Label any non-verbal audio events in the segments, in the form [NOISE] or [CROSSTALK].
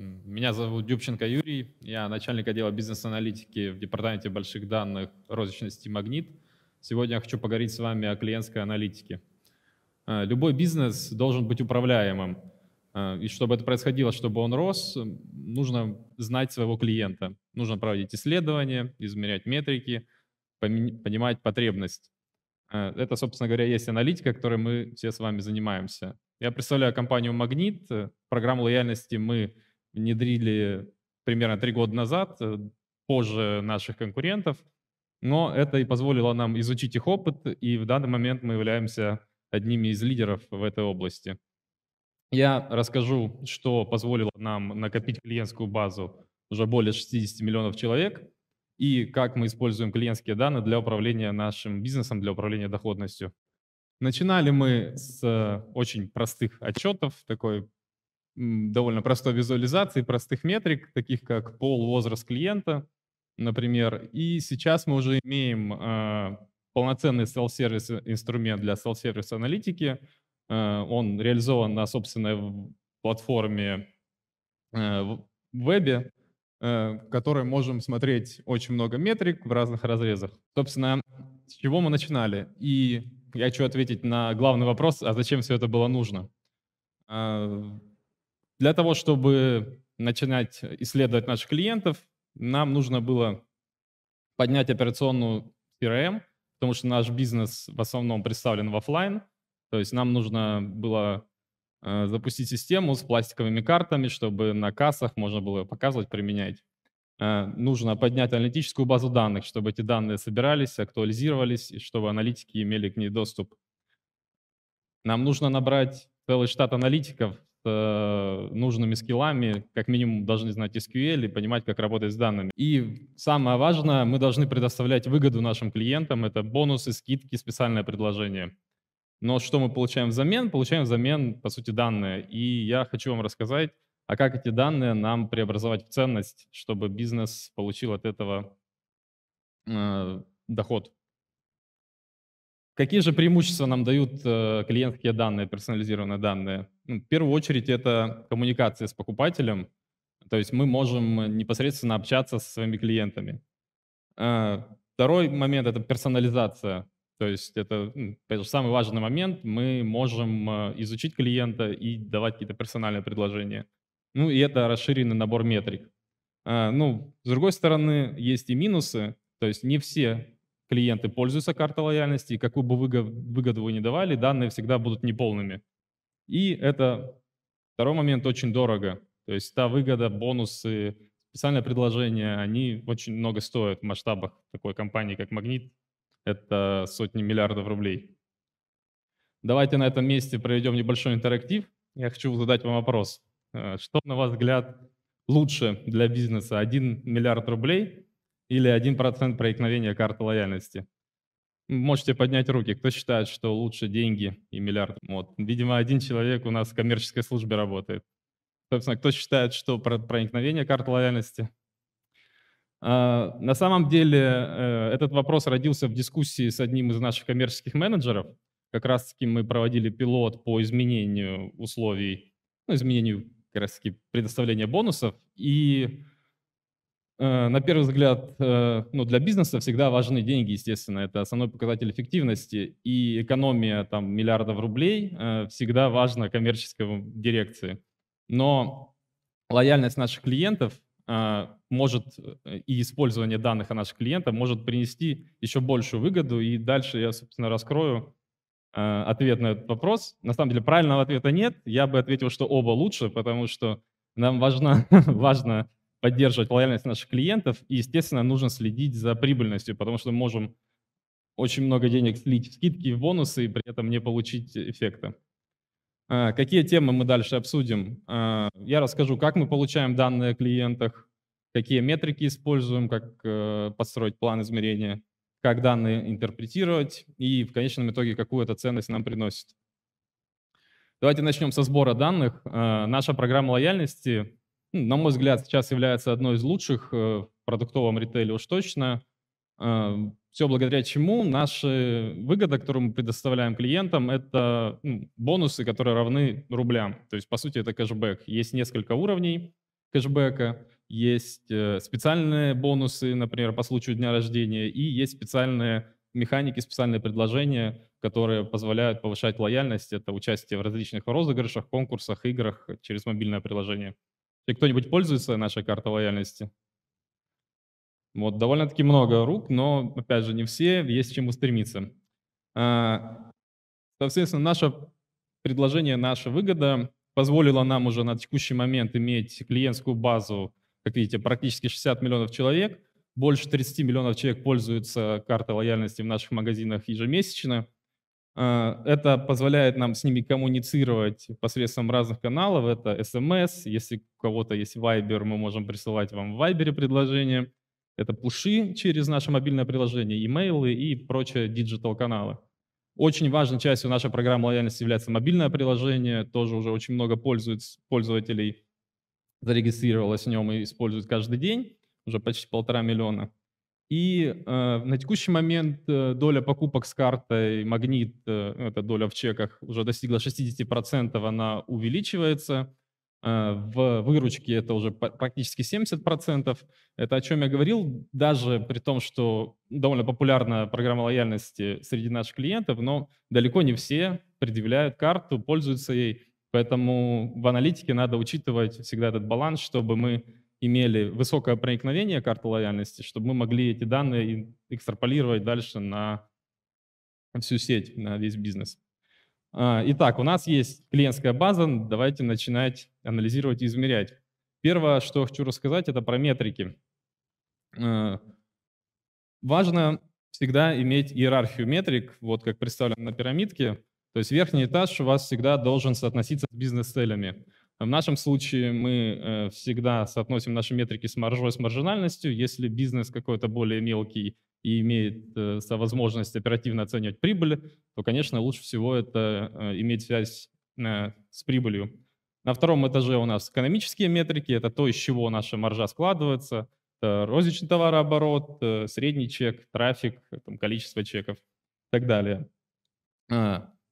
Меня зовут Дюбченко Юрий, я начальник отдела бизнес-аналитики в департаменте больших данных розничности «Магнит». Сегодня я хочу поговорить с вами о клиентской аналитике. Э, любой бизнес должен быть управляемым. Э, и чтобы это происходило, чтобы он рос, нужно знать своего клиента. Нужно проводить исследования, измерять метрики, понимать потребность. Э, это, собственно говоря, есть аналитика, которой мы все с вами занимаемся. Я представляю компанию «Магнит». Программу лояльности мы внедрили примерно три года назад, э, позже наших конкурентов, но это и позволило нам изучить их опыт, и в данный момент мы являемся одними из лидеров в этой области. Я расскажу, что позволило нам накопить клиентскую базу уже более 60 миллионов человек, и как мы используем клиентские данные для управления нашим бизнесом, для управления доходностью. Начинали мы с э, очень простых отчетов, такой довольно простой визуализации простых метрик, таких как пол, возраст клиента, например. И сейчас мы уже имеем э, полноценный self-сервис инструмент для self-сервис аналитики. Э, он реализован на собственной платформе э, вебе, э, в которой можем смотреть очень много метрик в разных разрезах. Собственно, с чего мы начинали? И я хочу ответить на главный вопрос, а зачем все это было нужно? Для того, чтобы начинать исследовать наших клиентов, нам нужно было поднять операционную CRM, потому что наш бизнес в основном представлен в офлайн. То есть нам нужно было э, запустить систему с пластиковыми картами, чтобы на кассах можно было показывать, применять. Э, нужно поднять аналитическую базу данных, чтобы эти данные собирались, актуализировались, и чтобы аналитики имели к ней доступ. Нам нужно набрать целый штат аналитиков, Э, нужными скиллами, как минимум должны знать SQL и понимать, как работать с данными. И самое важное, мы должны предоставлять выгоду нашим клиентам, это бонусы, скидки, специальное предложение. Но что мы получаем взамен? Получаем взамен, по сути, данные. И я хочу вам рассказать, а как эти данные нам преобразовать в ценность, чтобы бизнес получил от этого э, доход. Какие же преимущества нам дают э, клиентские данные, персонализированные данные? Ну, в первую очередь это коммуникация с покупателем, то есть мы можем непосредственно общаться со своими клиентами. Э, второй момент – это персонализация, то есть это ну, самый важный момент, мы можем э, изучить клиента и давать какие-то персональные предложения. Ну и это расширенный набор метрик. Ну, с другой стороны, есть и минусы, то есть не все клиенты пользуются картой лояльности, и какую бы выгоду вы ни давали, данные всегда будут неполными. И это второй момент очень дорого. То есть та выгода, бонусы, специальные предложения, они очень много стоят в масштабах такой компании, как Магнит. Это сотни миллиардов рублей. Давайте на этом месте проведем небольшой интерактив. Я хочу задать вам вопрос. Э, что, на ваш взгляд, лучше для бизнеса? 1 миллиард рублей или 1% проникновения карты лояльности. Можете поднять руки, кто считает, что лучше деньги и миллиард. Вот. Видимо, один человек у нас в коммерческой службе работает. Собственно, кто считает, что проникновение карты лояльности? А, на самом деле э, этот вопрос родился в дискуссии с одним из наших коммерческих менеджеров. Как раз-таки мы проводили пилот по изменению условий, ну, изменению как раз-таки предоставления бонусов. И на первый взгляд, э, ну, для бизнеса всегда важны деньги, естественно, это основной показатель эффективности, и экономия там, миллиардов рублей э, всегда важна коммерческой дирекции. Но лояльность наших клиентов может и использование данных о наших клиентах может принести еще большую выгоду, и дальше я, собственно, раскрою ответ на этот вопрос. На самом деле правильного ответа нет, я бы ответил, что оба лучше, потому что нам важно, [LAUGHS] важно поддерживать лояльность наших клиентов, и, естественно, нужно следить за прибыльностью, потому что мы можем очень много денег слить в скидки, в бонусы, и при этом не получить эффекта. А, какие темы мы дальше обсудим? А, я расскажу, как мы получаем данные о клиентах, какие метрики используем, как э, построить план измерения, как данные интерпретировать и в конечном итоге какую это ценность нам приносит. Давайте начнем со сбора данных. А, наша программа лояльности на мой взгляд, сейчас является одной из лучших э, в продуктовом ритейле уж точно. Э, Все благодаря чему наши выгоды, которые мы предоставляем клиентам, это ну, бонусы, которые равны рублям. То есть, по сути, это кэшбэк. Есть несколько уровней. кэшбэка, есть э, специальные бонусы, например, по случаю дня рождения, и есть специальные механики, специальные предложения, которые позволяют повышать лояльность. Это участие в различных розыгрышах, конкурсах, играх через мобильное приложение. И кто-нибудь пользуется нашей картой лояльности? Вот, довольно-таки много рук, но, опять же, не все, есть к чему стремиться. А, соответственно, наше предложение, наша выгода позволила нам уже на текущий момент иметь клиентскую базу, как видите, практически 60 миллионов человек. Больше 30 миллионов человек пользуются картой лояльности в наших магазинах ежемесячно. А, это позволяет нам с ними коммуницировать посредством разных каналов. Это SMS, если у кого-то есть Viber, мы можем присылать вам в Viber предложение. Это пуши через наше мобильное приложение, имейлы и прочие digital-каналы. Очень важной частью нашей программы лояльности является мобильное приложение. Тоже уже очень много пользователей зарегистрировалось в нем и используют каждый день. Уже почти полтора миллиона. И э, на текущий момент э, доля покупок с картой Магнит, э, это доля в чеках, уже достигла 60%, она увеличивается. Э, в выручке это уже практически 70%. Это о чем я говорил, даже при том, что довольно популярна программа лояльности среди наших клиентов, но далеко не все предъявляют карту, пользуются ей. Поэтому в аналитике надо учитывать всегда этот баланс, чтобы мы имели высокое проникновение карты лояльности, чтобы мы могли эти данные экстраполировать дальше на всю сеть, на весь бизнес. А, итак, у нас есть клиентская база, давайте начинать анализировать и измерять. Первое, что хочу рассказать, это про метрики. А, важно всегда иметь иерархию метрик, вот как представлено на пирамидке. То есть верхний этаж у вас всегда должен соотноситься с бизнес-целями. В нашем случае мы э, всегда соотносим наши метрики с маржой, с маржинальностью. Если бизнес какой-то более мелкий и имеет э, возможность оперативно оценивать прибыль, то, конечно, лучше всего это э, иметь связь с прибылью. На втором этаже у нас экономические метрики, это то, из чего наша маржа складывается, это розничный товарооборот, средний чек, трафик, количество чеков и так далее.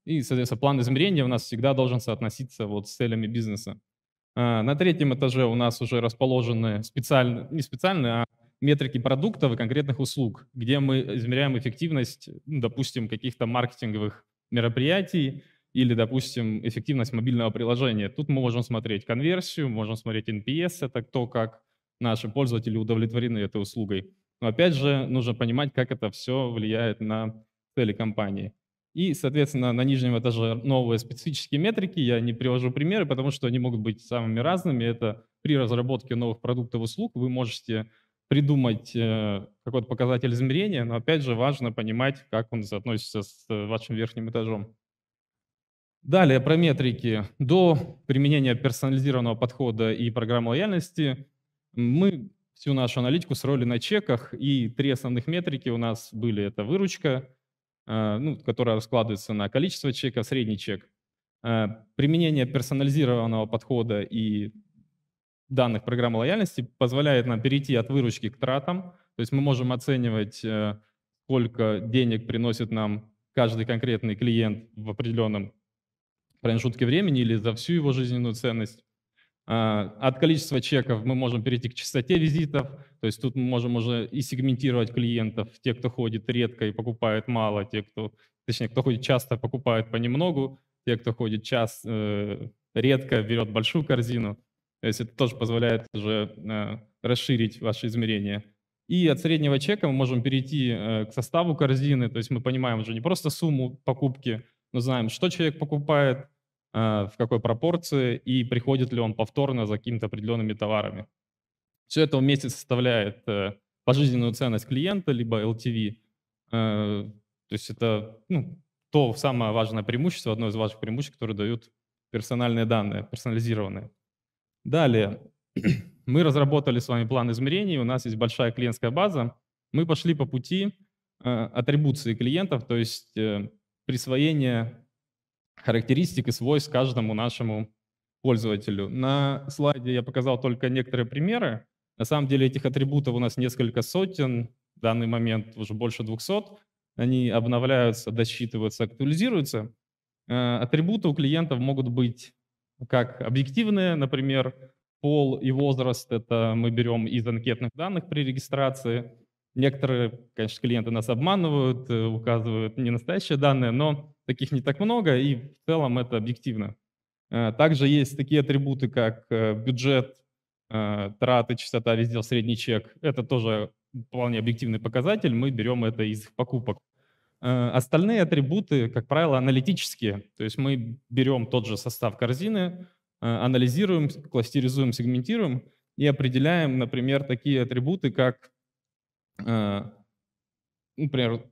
И, соответственно, план измерения у нас всегда должен соотноситься вот с целями бизнеса. А, на третьем этаже у нас уже расположены специальные, не специальные, а метрики продуктов и конкретных услуг, где мы измеряем эффективность, ну, допустим, каких-то маркетинговых мероприятий или, допустим, эффективность мобильного приложения. Тут мы можем смотреть конверсию, можем смотреть NPS, это то, как наши пользователи удовлетворены этой услугой. Но опять же, нужно понимать, как это все влияет на цели компании. И, соответственно, на нижнем этаже новые специфические метрики. Я не привожу примеры, потому что они могут быть самыми разными. Это при разработке новых продуктов и услуг вы можете придумать э, какой-то показатель измерения, но опять же важно понимать, как он соотносится с э, вашим верхним этажом. Далее про метрики. До применения персонализированного подхода и программы лояльности мы всю нашу аналитику строили на чеках, и три основных метрики у нас были. Это выручка, ну, которая раскладывается на количество чеков, средний чек. Применение персонализированного подхода и данных программы лояльности позволяет нам перейти от выручки к тратам. То есть мы можем оценивать, э, сколько денег приносит нам каждый конкретный клиент в определенном промежутке времени или за всю его жизненную ценность. А, от количества чеков мы можем перейти к частоте визитов, то есть тут мы можем уже и сегментировать клиентов, те, кто ходит редко и покупает мало, те, кто, точнее, кто ходит часто, покупает понемногу, те, кто ходит час, э, редко, берет большую корзину. То есть это тоже позволяет уже э, расширить ваши измерения. И от среднего чека мы можем перейти э, к составу корзины, то есть мы понимаем уже не просто сумму покупки, но знаем, что человек покупает, в какой пропорции и приходит ли он повторно за какими-то определенными товарами. Все это вместе составляет пожизненную ценность клиента, либо LTV. То есть это ну, то самое важное преимущество, одно из важных преимуществ, которое дают персональные данные, персонализированные. Далее, [CLEARS THROAT] мы разработали с вами план измерений, у нас есть большая клиентская база. Мы пошли по пути э, атрибуции клиентов, то есть э, присвоения характеристик и свойств каждому нашему пользователю. На слайде я показал только некоторые примеры. На самом деле этих атрибутов у нас несколько сотен, в данный момент уже больше 200. Они обновляются, досчитываются, актуализируются. Э, атрибуты у клиентов могут быть как объективные, например, пол и возраст, это мы берем из анкетных данных при регистрации. Некоторые, конечно, клиенты нас обманывают, э, указывают не настоящие данные, но таких не так много, и в целом это объективно. Э, также есть такие атрибуты, как э, бюджет, траты, частота, везде средний чек. Это тоже вполне объективный показатель, мы берем это из их покупок. Остальные атрибуты, как правило, аналитические. То есть мы берем тот же состав корзины, анализируем, кластеризуем, сегментируем и определяем, например, такие атрибуты, как Э, например,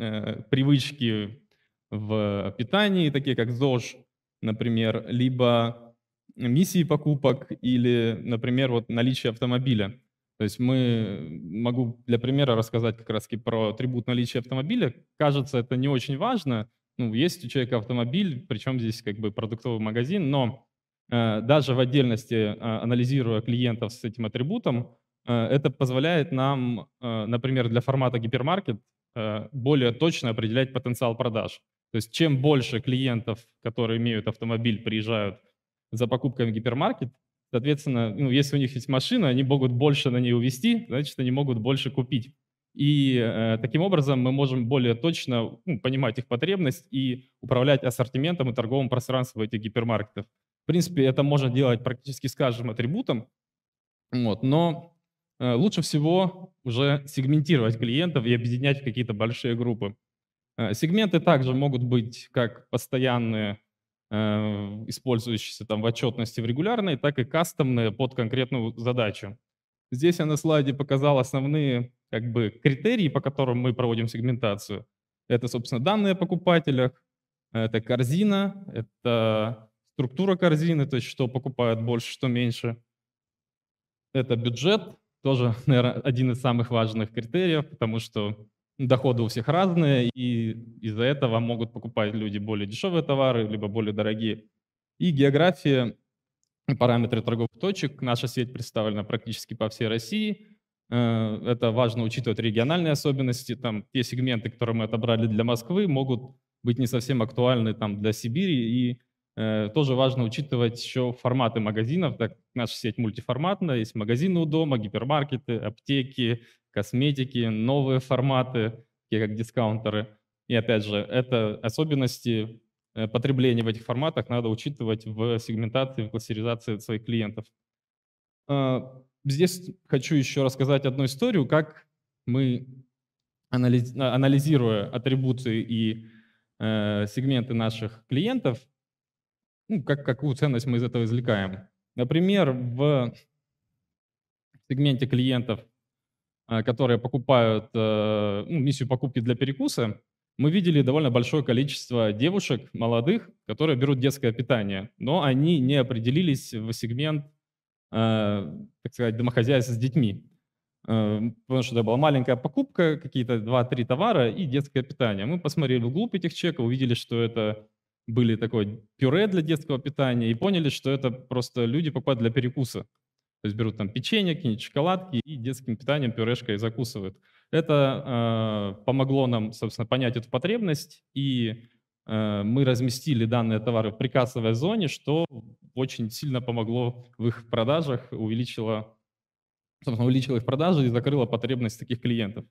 э, привычки в питании, такие как ЗОЖ, например, либо миссии покупок или, например, вот наличие автомобиля. То есть мы, могу для примера рассказать как раз про атрибут наличия автомобиля. Кажется, это не очень важно. Ну, есть у человека автомобиль, причем здесь как бы продуктовый магазин, но э, даже в отдельности, э, анализируя клиентов с этим атрибутом, Э, это позволяет нам, э, например, для формата гипермаркет более точно определять потенциал продаж. То есть чем больше клиентов, которые имеют автомобиль, приезжают за покупками в гипермаркет, соответственно, ну, если у них есть машина, они могут больше на ней увезти, значит, они могут больше купить. И э, таким образом мы можем более точно ну, понимать их потребность и управлять ассортиментом и торговым пространством этих гипермаркетов. В принципе, это можно делать практически с каждым атрибутом, вот, но Э, лучше всего уже сегментировать клиентов и объединять в какие-то большие группы. Э, сегменты также могут быть как постоянные, э, использующиеся там в отчетности в регулярной, так и кастомные под конкретную задачу. Здесь я на слайде показал основные как бы, критерии, по которым мы проводим сегментацию. Это, собственно, данные о покупателях, это корзина, это структура корзины, то есть что покупают больше, что меньше. Это бюджет, тоже, [LAUGHS] наверное, один из самых важных критериев, потому что доходы у всех разные, и из-за этого могут покупать люди более дешевые товары, либо более дорогие. И география, параметры торговых точек. Наша сеть представлена практически по всей России. Э, это важно учитывать региональные особенности. Там те сегменты, которые мы отобрали для Москвы, могут быть не совсем актуальны там, для Сибири и тоже важно учитывать еще форматы магазинов, так наша сеть мультиформатная, есть магазины у дома, гипермаркеты, аптеки, косметики, новые форматы, такие как дискаунтеры. И опять же, это особенности э, потребления в этих форматах надо учитывать в сегментации, в классификации своих клиентов. А, здесь хочу еще рассказать одну историю, как мы, анализируя атрибуты и э, сегменты наших клиентов, ну, как, какую ценность мы из этого извлекаем. Например, в сегменте клиентов, а, которые покупают э, ну, миссию покупки для перекуса, мы видели довольно большое количество девушек молодых, которые берут детское питание, но они не определились в сегмент, э, так сказать, домохозяйства с детьми. Э, потому что это была маленькая покупка, какие-то 2-3 товара и детское питание. Мы посмотрели вглубь этих чеков, увидели, что это были такое пюре для детского питания и поняли, что это просто люди покупают для перекуса. То есть берут там печенье, какие-нибудь шоколадки и детским питанием пюрешкой закусывают. Это э, помогло нам, собственно, понять эту потребность, и э, мы разместили данные товары в прикассовой зоне, что очень сильно помогло в их продажах, увеличило, собственно, увеличило их продажи и закрыло потребность таких клиентов.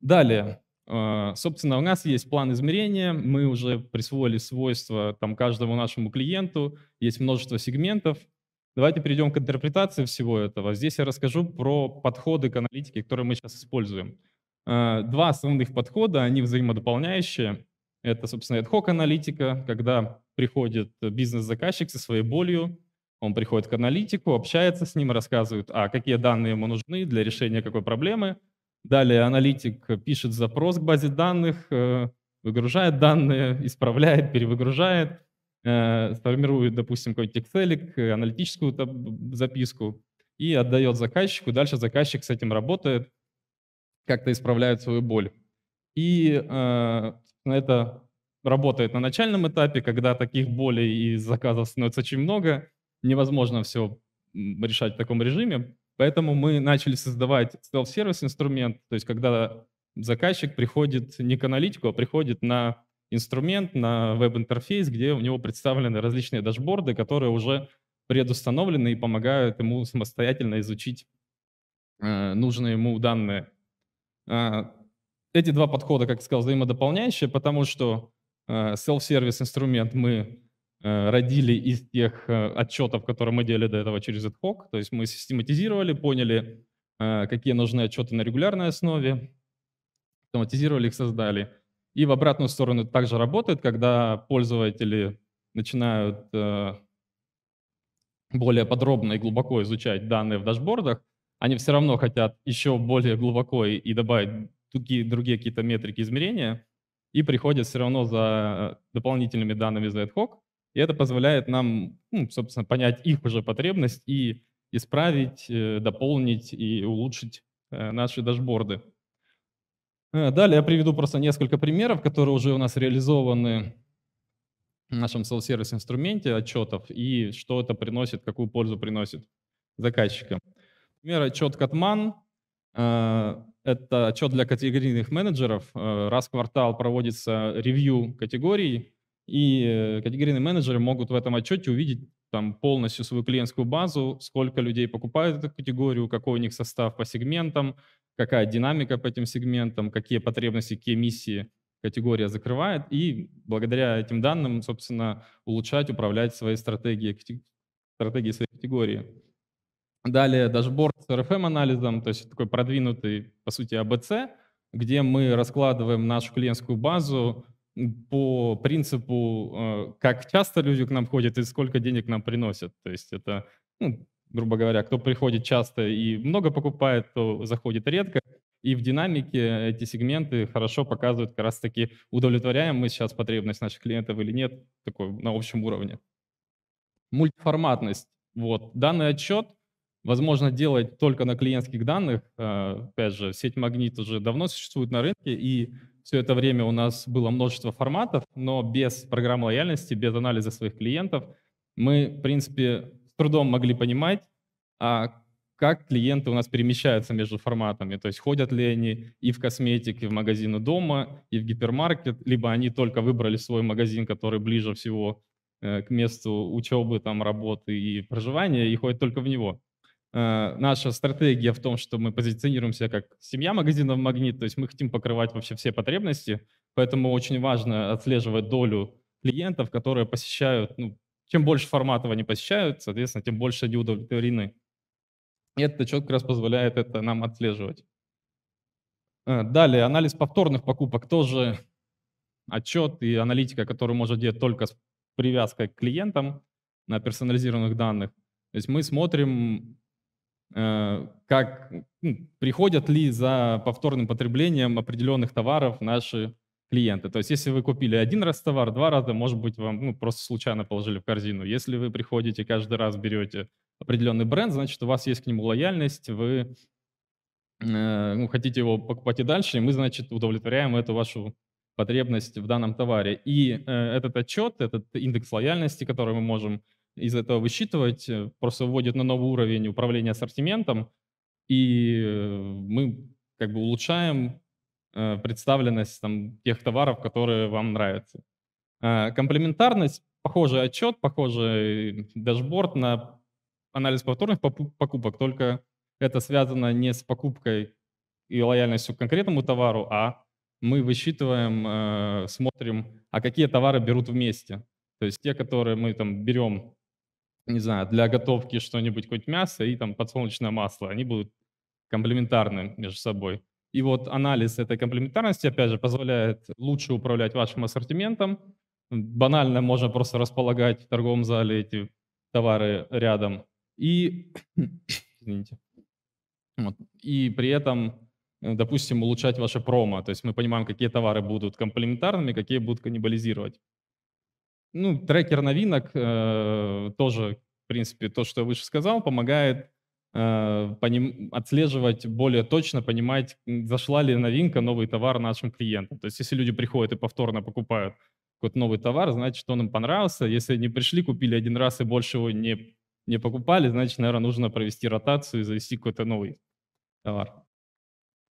Далее, собственно, у нас есть план измерения, мы уже присвоили свойства там, каждому нашему клиенту, есть множество сегментов. Давайте перейдем к интерпретации всего этого. Здесь я расскажу про подходы к аналитике, которые мы сейчас используем. А, два основных подхода, они взаимодополняющие. Это, собственно, ad-hoc аналитика, когда приходит бизнес-заказчик со своей болью, он приходит к аналитику, общается с ним, рассказывает, а какие данные ему нужны для решения какой проблемы – Далее аналитик пишет запрос к базе данных, э, выгружает данные, [LAUGHS] исправляет, перевыгружает, э, сформирует, допустим, какой-нибудь Excel, аналитическую записку и отдает заказчику. Дальше заказчик с этим работает, как-то исправляет свою боль. И э, это работает на начальном этапе, когда таких болей и заказов становится очень много, невозможно все решать в таком режиме. Поэтому мы начали создавать self-сервис инструмент, то есть когда заказчик приходит не к аналитику, а приходит на инструмент, на веб-интерфейс, где у него представлены различные дашборды, которые уже предустановлены и помогают ему самостоятельно изучить э, нужные ему данные. Э, эти два подхода, как я сказал, взаимодополняющие, потому что э, self-service инструмент мы родили из тех э, отчетов, которые мы делали до этого через AdHoc, то есть мы систематизировали, поняли, э, какие нужны отчеты на регулярной основе, автоматизировали их, создали. И в обратную сторону также работает, когда пользователи начинают э, более подробно и глубоко изучать данные в дашбордах, они все равно хотят еще более глубоко и, и добавить другие, другие какие-то метрики измерения, и приходят все равно за дополнительными данными за ad и это позволяет нам, ну, собственно, понять их уже потребность и исправить, э, дополнить и улучшить э, наши дашборды. Э, далее я приведу просто несколько примеров, которые уже у нас реализованы в нашем self-service инструменте отчетов и что это приносит, какую пользу приносит заказчикам. Например, отчет Катман это отчет для категорийных менеджеров. Раз в квартал проводится ревью категорий, и категорийные менеджеры могут в этом отчете увидеть там полностью свою клиентскую базу, сколько людей покупают эту категорию, какой у них состав по сегментам, какая динамика по этим сегментам, какие потребности, какие миссии категория закрывает, и благодаря этим данным, собственно, улучшать, управлять своей стратегией, стратегией своей категории. Далее дашборд с RFM-анализом, то есть такой продвинутый, по сути, ABC, где мы раскладываем нашу клиентскую базу по принципу, э, как часто люди к нам ходят и сколько денег нам приносят. То есть это ну, грубо говоря, кто приходит часто и много покупает, то заходит редко. И в динамике эти сегменты хорошо показывают как раз-таки, удовлетворяем мы сейчас потребность наших клиентов или нет, такой на общем уровне. Мультиформатность. Вот. Данный отчет возможно делать только на клиентских данных. А, опять же, сеть Магнит уже давно существует на рынке, и все это время у нас было множество форматов, но без программы лояльности, без анализа своих клиентов мы, в принципе, с трудом могли понимать, а как клиенты у нас перемещаются между форматами, то есть ходят ли они и в косметик, и в магазины дома, и в гипермаркет, либо они только выбрали свой магазин, который ближе всего э, к месту учебы, там, работы и проживания, и ходят только в него. Э, наша стратегия в том, что мы позиционируемся как семья магазинов «Магнит», то есть мы хотим покрывать вообще все потребности, поэтому очень важно отслеживать долю клиентов, которые посещают ну, чем больше форматов они посещают, соответственно, тем больше они удовлетворены. И это четко раз позволяет это нам отслеживать. Э, далее, анализ повторных покупок тоже отчет и аналитика, которую можно делать только с привязкой к клиентам на персонализированных данных. То есть мы смотрим, как ну, приходят ли за повторным потреблением определенных товаров наши клиенты. То есть если вы купили один раз товар, два раза, может быть, вам ну, просто случайно положили в корзину. Если вы приходите каждый раз берете определенный бренд, значит, у вас есть к нему лояльность, вы э, ну, хотите его покупать и дальше, и мы, значит, удовлетворяем эту вашу потребность в данном товаре. И э, этот отчет, этот индекс лояльности, который мы можем из этого высчитывать, э, просто вводит на новый уровень управления ассортиментом, и э, мы как бы улучшаем Э, представленность там, тех товаров, которые вам нравятся. Э, комплементарность, похожий отчет, похожий дашборд на анализ повторных покупок, только это связано не с покупкой и лояльностью к конкретному товару, а мы высчитываем, смотрим, а какие товары берут вместе. То есть те, которые мы там берем, не знаю, для готовки что-нибудь, хоть мясо и там подсолнечное масло, они будут комплементарны между собой. И вот анализ этой комплементарности, опять же, позволяет лучше управлять вашим ассортиментом. Банально можно просто располагать в торговом зале эти товары рядом. И, [CLEARS THROAT] извините, вот, и при этом, допустим, улучшать ваше промо. То есть мы понимаем, какие товары будут комплементарными, какие будут каннибализировать. Ну, трекер новинок э, тоже, в принципе, то, что я выше сказал, помогает Э, поним, отслеживать более точно, понимать, зашла ли новинка, новый товар нашим клиентам. То есть если люди приходят и повторно покупают какой-то новый товар, значит, он им понравился. Если не пришли, купили один раз и больше его не, не покупали, значит, наверное, нужно провести ротацию и завести какой-то новый товар.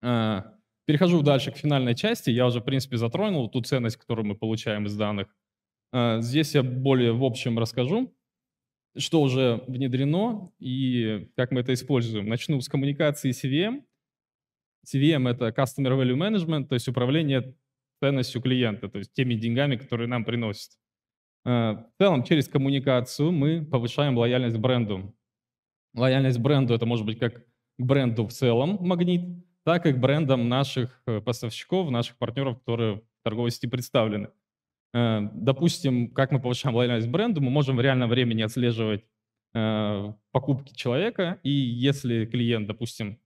Э, перехожу дальше к финальной части. Я уже, в принципе, затронул ту ценность, которую мы получаем из данных. Э, здесь я более в общем расскажу. что уже внедрено и как мы это используем. Начну с коммуникации CVM. CVM — это Customer Value Management, то есть управление ценностью клиента, то есть теми деньгами, которые нам приносят. Э, в целом, через коммуникацию мы повышаем лояльность бренду. Лояльность бренду — это может быть как к бренду в целом магнит, так и к брендам наших э, поставщиков, наших партнеров, которые в торговой сети представлены. Э, допустим, как мы повышаем лояльность бренду, мы можем в реальном времени отслеживать покупки человека, и если клиент, допустим,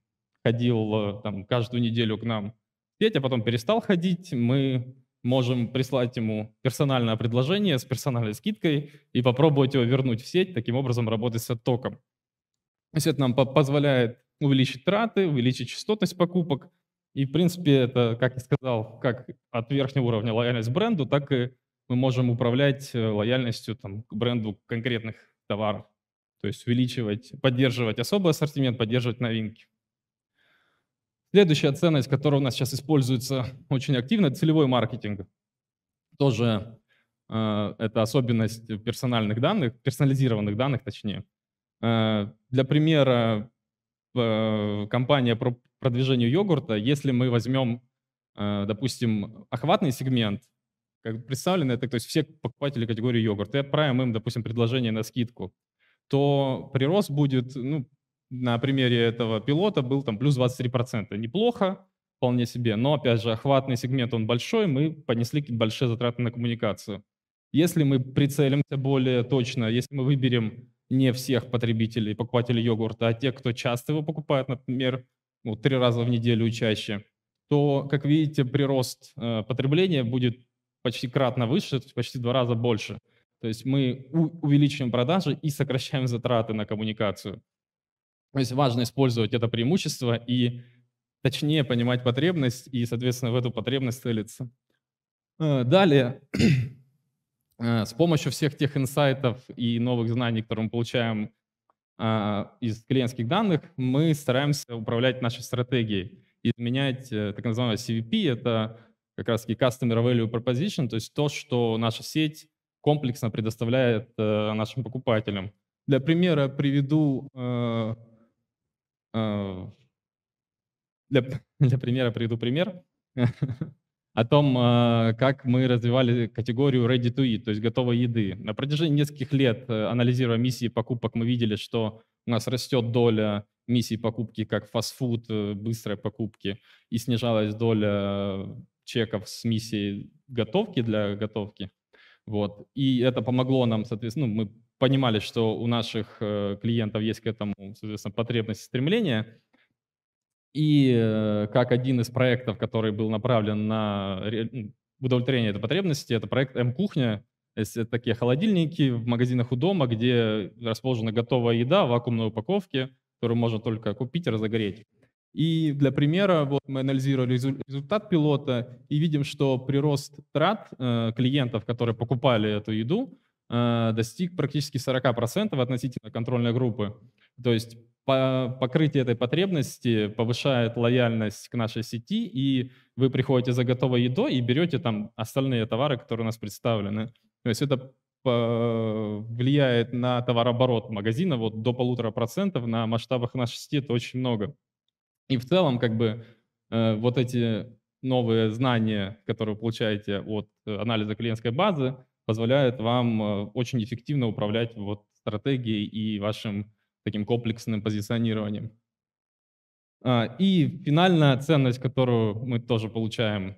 ходил там, каждую неделю к нам в сеть, а потом перестал ходить, мы можем прислать ему персональное предложение с персональной скидкой и попробовать его вернуть в сеть, таким образом работать с оттоком. То есть это нам позволяет увеличить траты, увеличить частотность покупок. И, в принципе, это, как я сказал, как от верхнего уровня лояльность бренду, так и мы можем управлять э, лояльностью там, к бренду конкретных товаров. То есть увеличивать, поддерживать особый ассортимент, поддерживать новинки. Следующая ценность, которая у нас сейчас используется очень активно, это целевой маркетинг. Тоже э, это особенность персональных данных, персонализированных данных точнее. Э, для примера, э, компания продвижению йогурта, если мы возьмем, э, допустим, охватный сегмент, как представлено, это то есть все покупатели категории йогурт, и отправим им, допустим, предложение на скидку, то прирост будет ну, на примере этого пилота был там плюс 23%. Неплохо, вполне себе, но, опять же, охватный сегмент, он большой, мы понесли большие затраты на коммуникацию. Если мы прицелимся более точно, если мы выберем не всех потребителей, покупателей йогурта, а тех, кто часто его покупает, например, ну, три раза в неделю и чаще, то, как видите, прирост э, потребления будет почти кратно выше, почти в два раза больше. То есть мы увеличиваем продажи и сокращаем затраты на коммуникацию. То есть важно использовать это преимущество и точнее понимать потребность и, соответственно, в эту потребность целиться. Э, далее, [CLEARS THROAT] э, с помощью всех тех инсайтов и новых знаний, которые мы получаем из клиентских данных, мы стараемся управлять нашей стратегией, изменять э, так называемое CVP, это как раз таки Customer Value Proposition, то есть то, что наша сеть комплексно предоставляет нашим покупателям. Для примера приведу Э, для, [LAUGHS] для примера приведу пример [LAUGHS] о том, э, как мы развивали категорию ready to eat, то есть готовой еды. На протяжении нескольких лет, э, анализируя миссии покупок, мы видели, что у нас растет доля миссий покупки как фастфуд, быстрой покупки, и снижалась доля чеков с миссией готовки для готовки. Вот. И это помогло нам, соответственно, ну, мы понимали, что у наших э, клиентов есть к этому, соответственно, потребность и стремление. И э, как один из проектов, который был направлен на удовлетворение этой потребности, это проект М-кухня. Это такие холодильники в магазинах у дома, где расположена готовая еда в вакуумной упаковке, которую можно только купить и разогреть. И для примера вот мы анализировали результат пилота и видим, что прирост трат э, клиентов, которые покупали эту еду, Э, достиг практически 40% относительно контрольной группы. То есть покрытие этой потребности повышает лояльность к нашей сети, и вы приходите за готовой едой и берете там остальные товары, которые у нас представлены. То есть это влияет на товарооборот магазина вот до полутора процентов, на масштабах нашей сети это очень много. И в целом как бы э, вот эти новые знания, которые вы получаете от анализа клиентской базы, позволяет вам э, очень эффективно управлять вот стратегией и вашим таким комплексным позиционированием. А, и финальная ценность, которую мы тоже получаем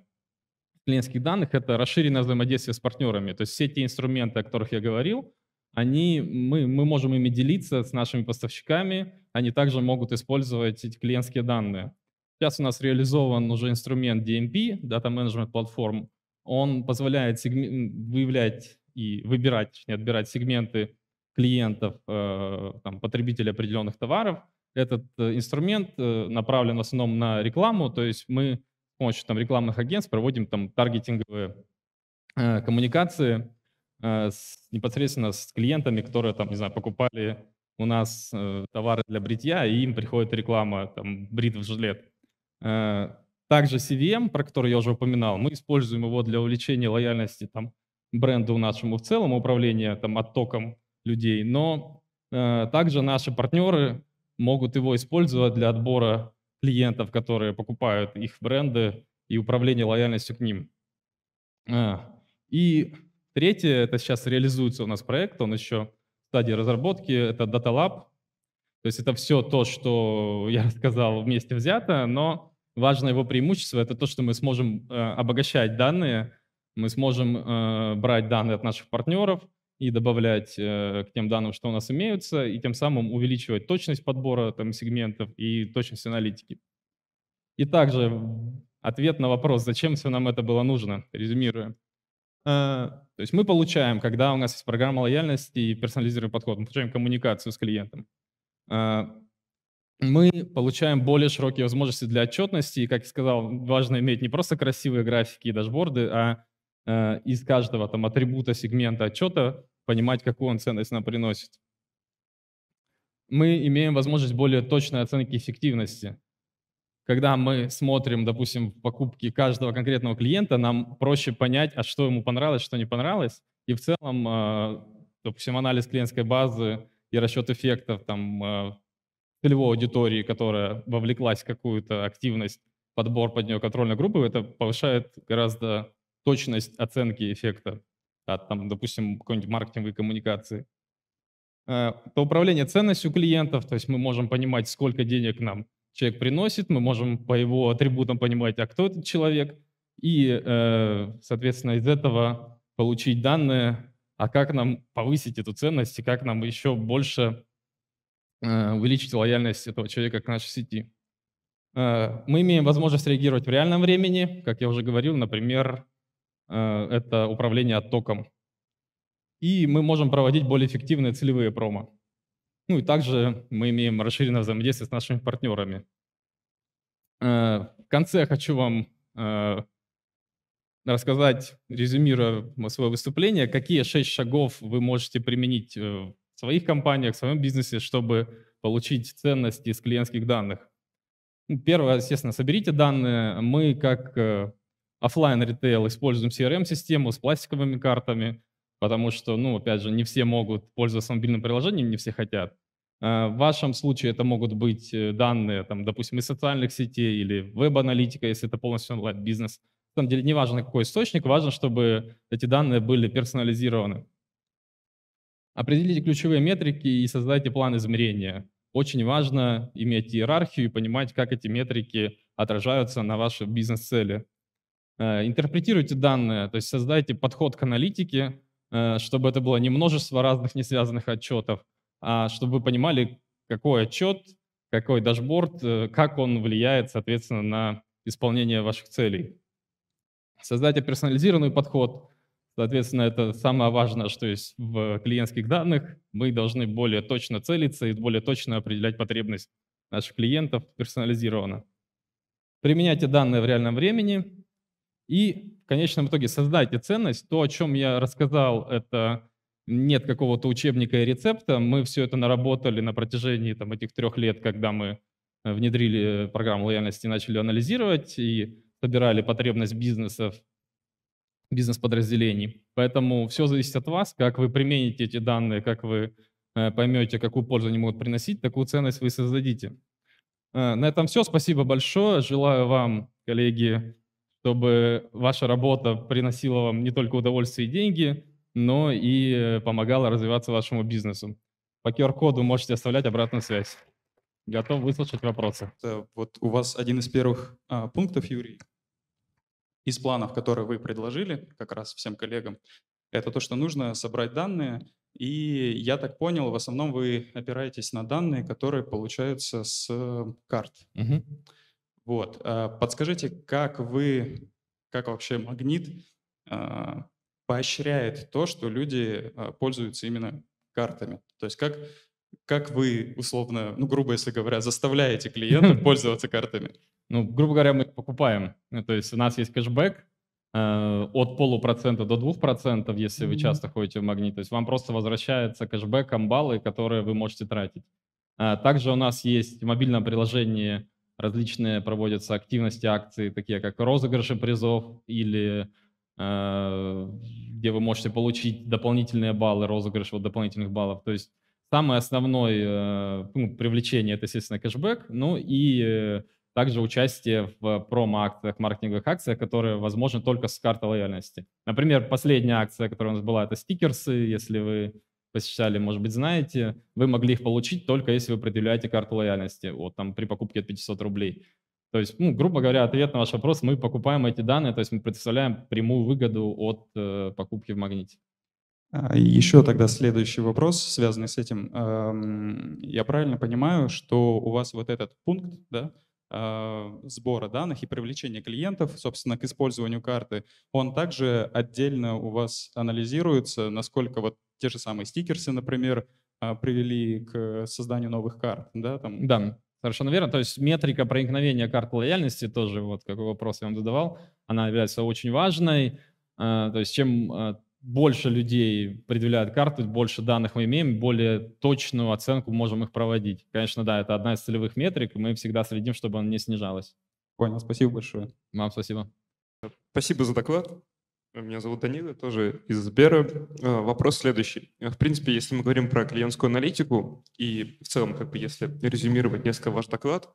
в клиентских данных, это расширенное взаимодействие с партнерами. То есть все те инструменты, о которых я говорил, они, мы, мы можем ими делиться с нашими поставщиками, они также могут использовать эти клиентские данные. Сейчас у нас реализован уже инструмент DMP, Data Management Platform, он позволяет выявлять и выбирать, точнее, отбирать сегменты клиентов, э, там, потребителей определенных товаров. Этот э, инструмент э, направлен в основном на рекламу, то есть мы с помощью там, рекламных агентств проводим там таргетинговые коммуникации с, непосредственно с клиентами, которые там, не знаю, покупали у нас товары для бритья, и им приходит реклама, там, бритв жилет. Также CVM, про который я уже упоминал, мы используем его для увеличения лояльности там, бренду нашему в целом, управления там, оттоком людей, но Э, также наши партнеры могут его использовать для отбора клиентов, которые покупают их бренды и управления лояльностью к ним. А, и третье, это сейчас реализуется у нас проект, он еще в стадии разработки, это Data Lab. То есть это все то, что я рассказал вместе взято, но важное его преимущество – это то, что мы сможем э, обогащать данные, мы сможем э, брать данные от наших партнеров и добавлять э, к тем данным, что у нас имеются, и тем самым увеличивать точность подбора там, сегментов и точность аналитики. И также ответ на вопрос, зачем все нам это было нужно, резюмируя. То есть мы получаем, когда у нас есть программа лояльности и персонализированный подход, мы получаем коммуникацию с клиентом мы получаем более широкие возможности для отчетности. И, как я сказал, важно иметь не просто красивые графики и дашборды, а э, из каждого там, атрибута сегмента отчета понимать, какую он ценность нам приносит. Мы имеем возможность более точной оценки эффективности. Когда мы смотрим, допустим, покупки каждого конкретного клиента, нам проще понять, а что ему понравилось, что не понравилось. И в целом, э, допустим, анализ клиентской базы и расчет эффектов там, э, целевой аудитории, которая вовлеклась в какую-то активность, подбор под нее контрольной группы, это повышает гораздо точность оценки эффекта от, там, допустим, какой-нибудь маркетинговой коммуникации. Это управление ценностью клиентов, то есть мы можем понимать, сколько денег нам человек приносит, мы можем по его атрибутам понимать, а кто этот человек, и, э, соответственно, из этого получить данные, а как нам повысить эту ценность и как нам еще больше Э, увеличить лояльность этого человека к нашей сети. Э, мы имеем возможность реагировать в реальном времени, как я уже говорил, например, это управление оттоком. И мы можем проводить более эффективные целевые промо. Ну и также мы имеем расширенное взаимодействие с нашими партнерами. В конце я хочу вам рассказать, резюмируя свое выступление, какие шесть шагов вы можете применить в своих компаниях, в своем бизнесе, чтобы получить ценности из клиентских данных. Ну, первое, естественно, соберите данные. Мы, как э, офлайн ритейл, используем CRM-систему с пластиковыми картами, потому что, ну, опять же, не все могут пользоваться мобильным приложением, не все хотят. Э, в вашем случае это могут быть э, данные, там, допустим, из социальных сетей или веб-аналитика, если это полностью онлайн-бизнес. На самом деле не важно, какой источник, важно, чтобы эти данные были персонализированы. Определите ключевые метрики и создайте план измерения. Очень важно иметь иерархию и понимать, как эти метрики отражаются на ваши бизнес-цели. Э, интерпретируйте данные, то есть создайте подход к аналитике, э, чтобы это было не множество разных несвязанных отчетов, а чтобы вы понимали, какой отчет, какой дашборд, э, как он влияет, соответственно, на исполнение ваших целей. Создайте персонализированный подход, Соответственно, это самое важное, что есть в клиентских данных. Мы должны более точно целиться и более точно определять потребность наших клиентов персонализированно. Применяйте данные в реальном времени и в конечном итоге создайте ценность. То, о чем я рассказал, это нет какого-то учебника и рецепта. Мы все это наработали на протяжении там, этих трех лет, когда мы внедрили программу лояльности, начали анализировать и собирали потребность бизнесов бизнес-подразделений. Поэтому все зависит от вас, как вы примените эти данные, как вы э, поймете, какую пользу они могут приносить, такую ценность вы создадите. Э, на этом все. Спасибо большое. Желаю вам, коллеги, чтобы ваша работа приносила вам не только удовольствие и деньги, но и э, помогала развиваться вашему бизнесу. По QR-коду можете оставлять обратную связь. Готов выслушать вопросы. Вот у вас один из первых а, пунктов, Юрий, из планов, которые вы предложили как раз всем коллегам, это то, что нужно собрать данные. И я так понял, в основном вы опираетесь на данные, которые получаются с карт. Угу. Вот. А подскажите, как вы, как вообще магнит а, поощряет то, что люди а, пользуются именно картами? То есть как, как вы, условно, ну, грубо если говоря, заставляете клиентов [LAUGHS] пользоваться картами? Ну, грубо говоря, мы их покупаем. Ну, то есть у нас есть кэшбэк э, от полупроцента до двух процентов, если вы часто ходите в магнит. То есть вам просто возвращается кэшбэком баллы, которые вы можете тратить. А также у нас есть в мобильном приложении различные проводятся активности, акции, такие как розыгрыши призов или э, где вы можете получить дополнительные баллы, розыгрыш вот дополнительных баллов. То есть самый основной э, ну, привлечение это, естественно, кэшбэк, ну и э, также участие в промо-акциях, маркетинговых акциях, которые возможны только с карты лояльности. Например, последняя акция, которая у нас была, это стикерсы. Если вы посещали, может быть, знаете, вы могли их получить только если вы предъявляете карту лояльности, вот там при покупке от 500 рублей. То есть, ну, грубо говоря, ответ на ваш вопрос, мы покупаем эти данные, то есть мы предоставляем прямую выгоду от э, покупки в магните. А, Еще тогда следующий вопрос, связанный с этим. Я правильно понимаю, что у вас вот этот пункт, да, а, сбора данных и привлечения клиентов, собственно, к использованию карты, он также отдельно у вас анализируется, насколько вот те же самые стикерсы, например, а, привели к созданию новых карт, да? Там... Да, совершенно верно. То есть метрика проникновения карт лояльности, тоже вот какой вопрос я вам задавал, она является очень важной. То есть чем больше людей предъявляют карту, больше данных мы имеем, более точную оценку можем их проводить. Конечно, да, это одна из целевых метрик, мы всегда следим, чтобы она не снижалась. Понял, спасибо большое. Вам спасибо. Спасибо за доклад. Меня зовут Данила, тоже из Сбера. А, вопрос следующий. В принципе, если мы говорим про клиентскую аналитику и в целом, как бы, если резюмировать несколько ваш доклад,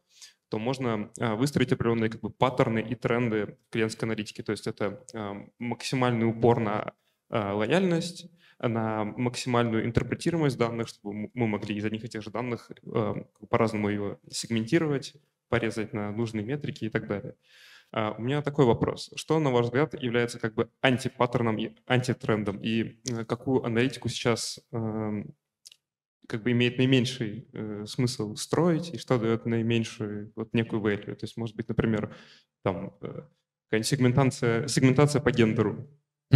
то можно а, выстроить определенные как бы, паттерны и тренды клиентской аналитики. То есть это а, максимальный упор на а, лояльность, на максимальную интерпретируемость данных, чтобы мы могли из одних и тех же данных а, по-разному ее сегментировать, порезать на нужные метрики и так далее. А, у меня такой вопрос. Что, на ваш взгляд, является как бы антипаттерном и антитрендом? И э, какую аналитику сейчас как бы имеет наименьший э, смысл строить и что дает наименьшую вот некую value? То есть, может быть, например, там э, сегментация, сегментация по гендеру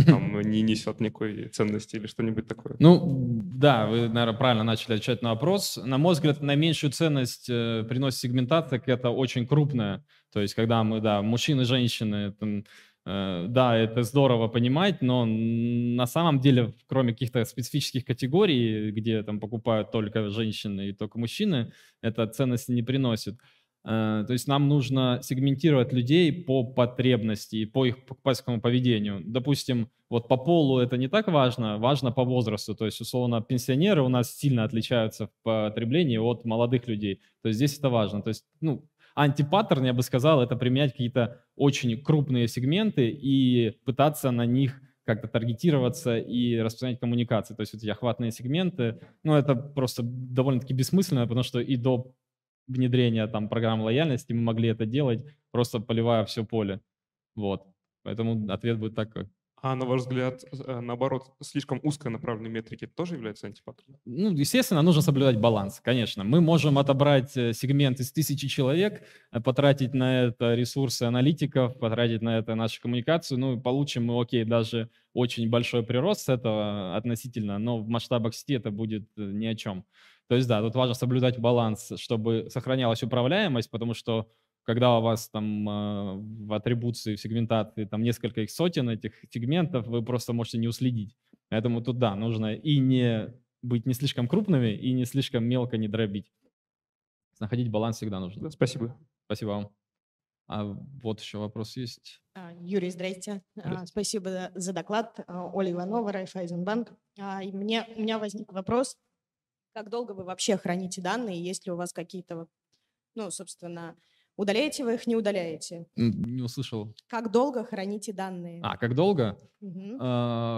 там не несет никакой ценности или что-нибудь такое. Ну, да, вы, наверное, правильно начали отвечать на вопрос. На мой взгляд, наименьшую ценность э, приносит сегментация, это очень крупная. То есть, когда мы, да, мужчины, женщины, там, э, да, это здорово понимать, но на самом деле, кроме каких-то специфических категорий, где там покупают только женщины и только мужчины, это ценности не приносит. Э, то есть нам нужно сегментировать людей по потребности по их покупательскому поведению. Допустим, вот по полу это не так важно, важно по возрасту. То есть, условно, пенсионеры у нас сильно отличаются в потреблении от молодых людей. То есть здесь это важно. То есть, ну, антипаттерн, я бы сказал, это применять какие-то очень крупные сегменты и пытаться на них как-то таргетироваться и распространять коммуникации. То есть эти охватные сегменты, ну, это просто довольно-таки бессмысленно, потому что и до внедрения там программ лояльности мы могли это делать, просто поливая все поле. Вот. Поэтому ответ будет такой. А на ваш взгляд, э, наоборот, слишком узкая направленные метрики тоже являются антипаттерном? Ну, естественно, нужно соблюдать баланс, конечно. Мы можем отобрать э, сегмент из тысячи человек, э, потратить на это ресурсы аналитиков, потратить на это нашу коммуникацию, ну, и получим мы, окей, даже очень большой прирост с этого относительно, но в масштабах сети это будет ни о чем. То есть, да, тут важно соблюдать баланс, чтобы сохранялась управляемость, потому что когда у вас там э, в атрибуции, в сегментации там несколько их сотен этих сегментов, вы просто можете не уследить. Поэтому тут, да, нужно и не быть не слишком крупными, и не слишком мелко не дробить. Находить баланс всегда нужно. Да, спасибо. Спасибо вам. А вот еще вопрос есть. А, Юрий, здрасте. А, здрасте. Спасибо за доклад. Оля Иванова, Райфайзенбанк. Мне, у меня возник вопрос. Как долго вы вообще храните данные? Есть ли у вас какие-то, ну, собственно, удаляете вы их, не удаляете? Не услышал. Как долго храните данные? А, как долго? Угу.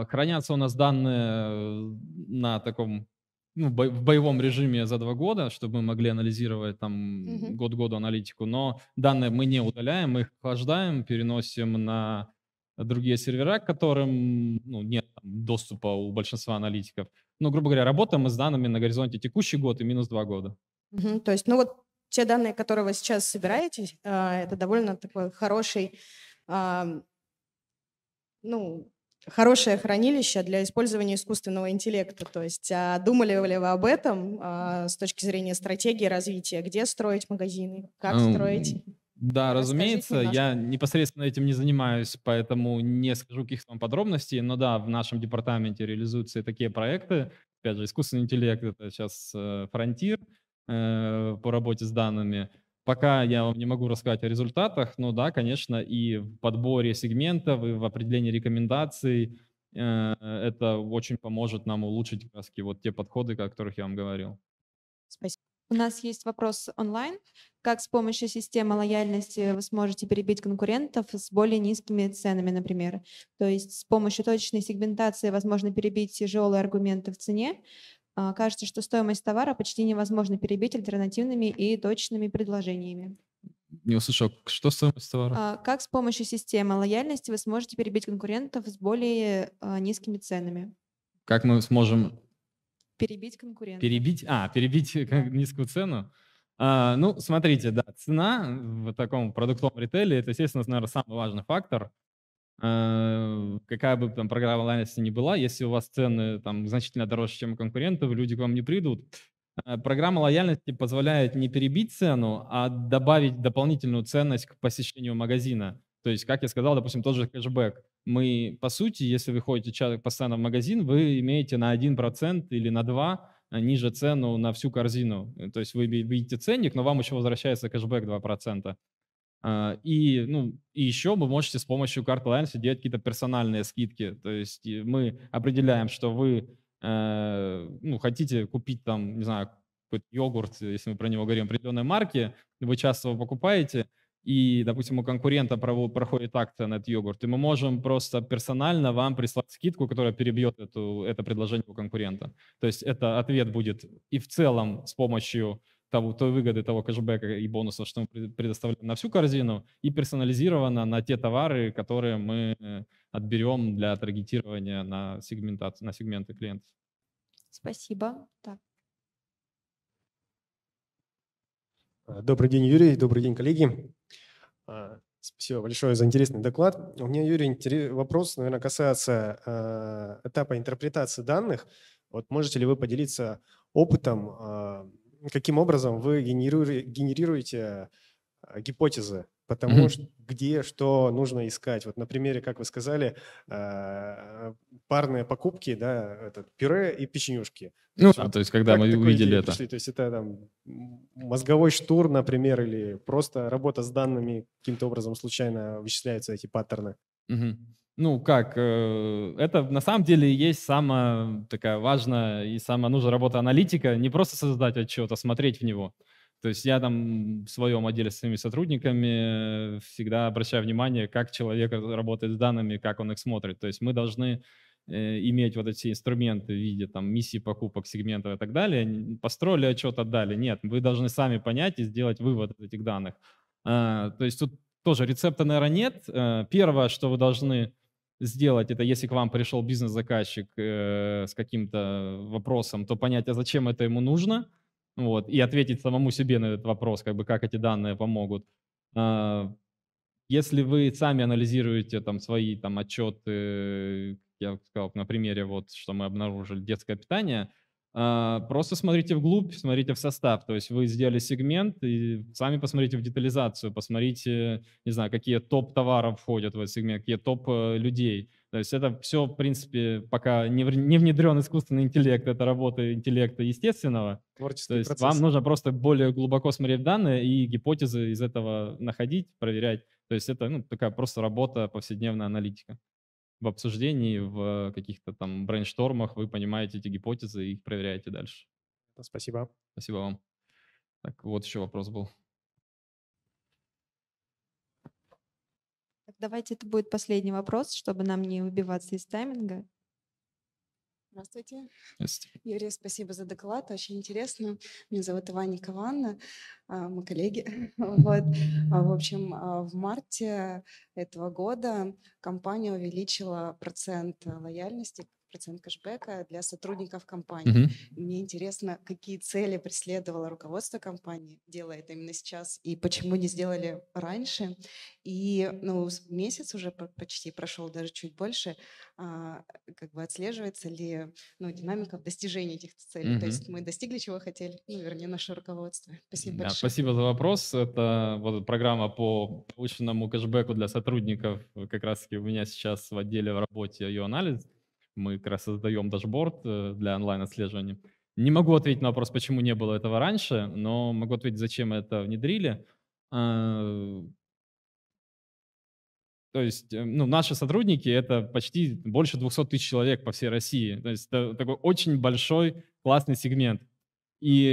Хранятся у нас данные на таком ну, в боевом режиме за два года, чтобы мы могли анализировать там угу. год году аналитику, но данные мы не удаляем, мы их охлаждаем, переносим на другие сервера, к которым ну, нет доступа у большинства аналитиков ну, грубо говоря, работаем мы с данными на горизонте текущий год и минус два года. Угу, то есть, ну вот те данные, которые вы сейчас собираете, а, это довольно такой хороший, ну, хорошее хранилище для использования искусственного интеллекта. То есть а думали ли вы об этом а, с точки зрения стратегии развития? Где строить магазины? Как строить? Да, разумеется, я непосредственно этим не занимаюсь, поэтому не скажу каких-то вам подробностей, но да, в нашем департаменте реализуются и такие проекты. Опять же, искусственный интеллект — это сейчас э, фронтир э, по работе с данными. Пока я вам не могу рассказать о результатах, но да, конечно, и в подборе сегментов, и в определении рекомендаций, э, это очень поможет нам улучшить как раз вот те подходы, о которых я вам говорил. Спасибо. У нас есть вопрос онлайн. Как с помощью системы лояльности вы сможете перебить конкурентов с более низкими ценами, например? То есть с помощью точечной сегментации возможно перебить тяжелые аргументы в цене. А, кажется, что стоимость товара почти невозможно перебить альтернативными и точными предложениями. Не услышал, что стоимость товара? А, как с помощью системы лояльности вы сможете перебить конкурентов с более а, низкими ценами? Как мы сможем Перебить конкурента. Перебить, а, перебить как низкую цену. А, ну, смотрите, да, цена в таком продуктовом ритейле, это, естественно, наверное, самый важный фактор. А, какая бы там программа лояльности ни была, если у вас цены там значительно дороже, чем у конкурентов, люди к вам не придут. А, программа лояльности позволяет не перебить цену, а добавить дополнительную ценность к посещению магазина. То есть, как я сказал, допустим, тот же кэшбэк. Мы, по сути, если вы ходите постоянно в магазин, вы имеете на 1% или на 2% а, ниже цену на всю корзину. Э, то есть вы видите ценник, но вам еще возвращается кэшбэк 2%. А, и, ну, и еще вы можете с помощью карты лояльности делать какие-то персональные скидки. То есть мы определяем, что вы э, ну, хотите купить там, не знаю, какой-то йогурт, если мы про него говорим, определенной марки, вы часто его покупаете, и, допустим, у конкурента проходит акция на этот йогурт, и мы можем просто персонально вам прислать скидку, которая перебьет эту, это предложение у конкурента. То есть это ответ будет и в целом с помощью того, той выгоды, того кэшбэка и бонусов, что мы предоставляем на всю корзину, и персонализировано на те товары, которые мы э, отберем для таргетирования на, сегментацию, на сегменты клиентов. Спасибо. Так. Добрый день, Юрий. Добрый день, коллеги. А, спасибо большое за интересный доклад. У меня, Юрий, вопрос, наверное, касается а, этапа интерпретации данных. Вот можете ли вы поделиться опытом, а, каким образом вы генерируете гипотезы потому mm-hmm. что где что нужно искать. Вот на примере, как вы сказали, э, парные покупки, да, этот пюре и печенюшки. Ну, а, то есть когда мы увидели это. Пришли? То есть это там мозговой штурм, например, или просто работа с данными каким-то образом случайно вычисляются эти паттерны. Mm-hmm. Ну, как, э, это на самом деле есть самая такая важная и самая нужная работа аналитика, не просто создать отчет, а смотреть в него. То есть я там в своем отделе с своими сотрудниками всегда обращаю внимание, как человек работает с данными, как он их смотрит. То есть мы должны э, иметь вот эти инструменты в виде там миссии покупок, сегментов и так далее. Построили отчет, отдали. Нет, вы должны сами понять и сделать вывод из этих данных. А, то есть тут тоже рецепта, наверное, нет. А, первое, что вы должны сделать, это если к вам пришел бизнес-заказчик э, с каким-то вопросом, то понять, а зачем это ему нужно – вот, и ответить самому себе на этот вопрос, как бы как эти данные помогут. А, если вы сами анализируете там свои там отчеты, я сказал на примере вот, что мы обнаружили детское питание, а, просто смотрите вглубь, смотрите в состав. То есть вы сделали сегмент и сами посмотрите в детализацию, посмотрите, не знаю, какие топ товаров входят в этот сегмент, какие топ э, людей. То есть это все, в принципе, пока не, не внедрен искусственный интеллект, это работа интеллекта естественного. Творческий То есть процесс. вам нужно просто более глубоко смотреть данные и гипотезы из этого находить, проверять. То есть это ну, такая просто работа, повседневная аналитика. В обсуждении, в каких-то там брейнштормах вы понимаете эти гипотезы и их проверяете дальше. Спасибо. Спасибо вам. Так, вот еще вопрос был. Давайте это будет последний вопрос, чтобы нам не убиваться из тайминга. Здравствуйте. Здравствуйте. Юрий, спасибо за доклад, очень интересно. Меня зовут Иван Кованна, а, мы коллеги. [LAUGHS] Вот. А, в общем, а, в марте этого года компания увеличила процент лояльности процент кэшбэка для сотрудников компании. Мгм. Мне интересно, какие цели преследовало руководство компании, делая это именно сейчас, и почему не сделали раньше. И ну, месяц уже почти прошел, даже чуть больше, а, как бы отслеживается ли ну, динамика в достижении этих целей. То есть мы достигли чего хотели, ну, вернее, наше руководство. Спасибо Да, большое. спасибо за вопрос. Это вот программа по повышенному кэшбэку для сотрудников. Как раз-таки у меня сейчас в отделе в работе ее анализ. Мы как раз создаем дашборд э, для онлайн-отслеживания. Не могу ответить на вопрос, почему не было этого раньше, но могу ответить, зачем это внедрили. А, То есть, э, ну, наши сотрудники — это почти больше 200 тысяч человек по всей России. То есть это такой очень большой, классный сегмент. И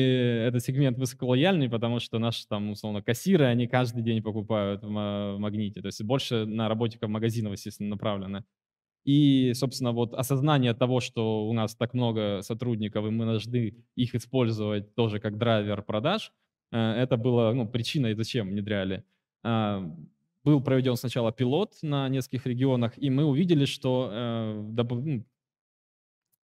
этот сегмент высоколояльный, потому что наши там, условно, кассиры, они каждый день покупают в Магните. То есть больше на работников магазинов, естественно, направлено. И, собственно, вот осознание того, что у нас так много сотрудников, и мы должны их использовать тоже как драйвер продаж, э, это было ну, причиной, зачем внедряли. А, был проведен сначала пилот на нескольких регионах, и мы увидели, что э, ну,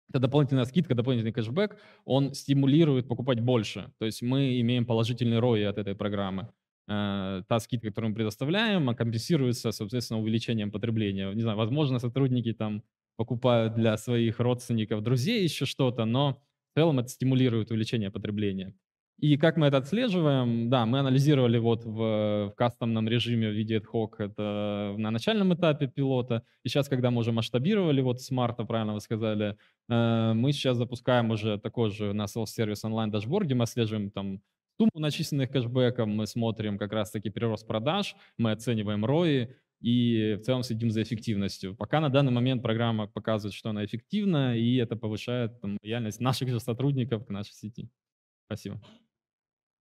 это дополнительная скидка, дополнительный кэшбэк, он стимулирует покупать больше. То есть мы имеем положительный ROI от этой программы. Э, та скидка, которую мы предоставляем, а компенсируется, соответственно, увеличением потребления. Не знаю, возможно, сотрудники там покупают для своих родственников, друзей еще что-то, но в целом это стимулирует увеличение потребления. И как мы это отслеживаем? Да, мы анализировали вот в, в кастомном режиме в виде ad это на начальном этапе пилота. И сейчас, когда мы уже масштабировали, вот с марта, правильно вы сказали, э, мы сейчас запускаем уже такой же на self-сервис онлайн-дашборде, мы отслеживаем там сумму начисленных кэшбэков, мы смотрим как раз-таки прирост продаж, мы оцениваем ROI и в целом следим за эффективностью. Пока на данный момент программа показывает, что она эффективна, и это повышает там, лояльность наших же сотрудников к нашей сети. Спасибо.